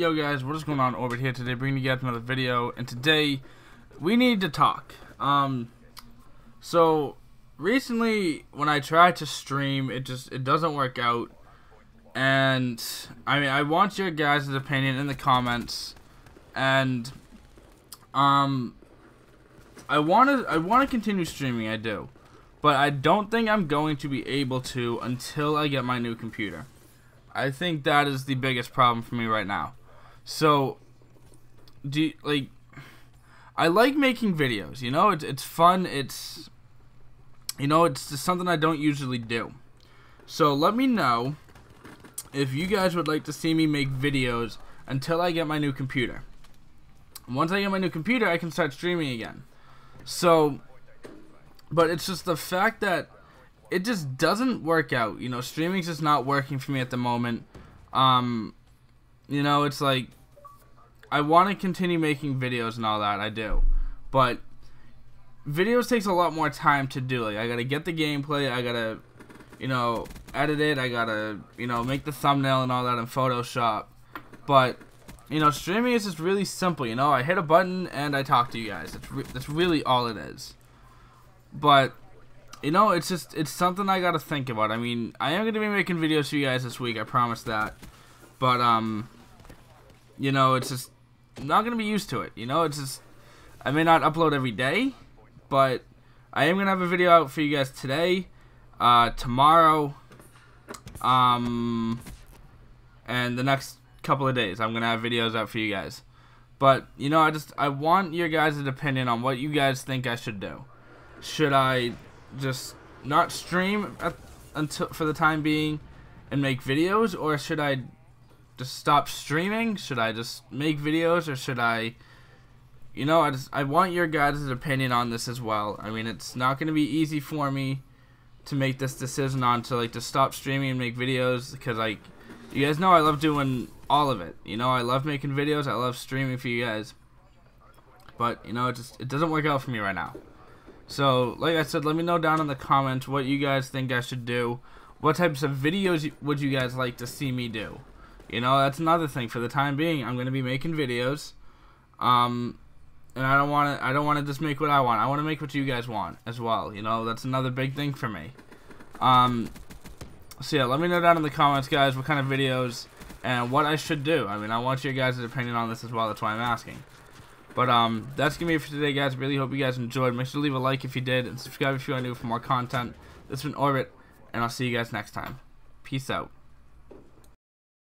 Yo guys, what is going on Orbit here today, bringing you guys another video, and today we need to talk. Um, so recently when I tried to stream, it just it doesn't work out, and I mean I want your guys' opinion in the comments, and um, I want to I want to continue streaming, I do, but I don't think I'm going to be able to until I get my new computer. I think that is the biggest problem for me right now. So, do you, like I like making videos. You know, it's it's fun. It's you know, it's just something I don't usually do. So let me know if you guys would like to see me make videos until I get my new computer. Once I get my new computer, I can start streaming again. So, but it's just the fact that it just doesn't work out. You know, streaming's just not working for me at the moment. Um, you know, it's like I want to continue making videos and all that. I do, but videos takes a lot more time to do. Like I gotta get the gameplay. I gotta, you know, edit it. I gotta, you know, make the thumbnail and all that in Photoshop. But you know, streaming is just really simple. You know, I hit a button and I talk to you guys. That's re that's really all it is. But you know, it's just it's something I gotta think about. I mean, I am gonna be making videos for you guys this week. I promise that. But um, you know, it's just I'm not gonna be used to it. You know, it's just I may not upload every day, but I am gonna have a video out for you guys today, uh, tomorrow, um, and the next couple of days. I'm gonna have videos out for you guys. But you know, I just I want your guys' opinion on what you guys think I should do. Should I just not stream at, until for the time being and make videos, or should I just stop streaming? Should I just make videos, or should I? You know, I just I want your guys' opinion on this as well. I mean, it's not going to be easy for me to make this decision on to like to stop streaming and make videos because like you guys know I love doing all of it. You know, I love making videos. I love streaming for you guys. But you know, it just it doesn't work out for me right now. So, like I said, let me know down in the comments what you guys think I should do. What types of videos would you guys like to see me do? You know, that's another thing. For the time being, I'm going to be making videos. Um, and I don't want to. I don't want to just make what I want. I want to make what you guys want as well. You know, that's another big thing for me. Um, so yeah, let me know down in the comments, guys, what kind of videos and what I should do. I mean, I want your guys' opinion on this as well. That's why I'm asking. But um, that's gonna be it for today, guys. Really hope you guys enjoyed. Make sure to leave a like if you did, and subscribe if you are new for more content. This has been Orbit, and I'll see you guys next time. Peace out.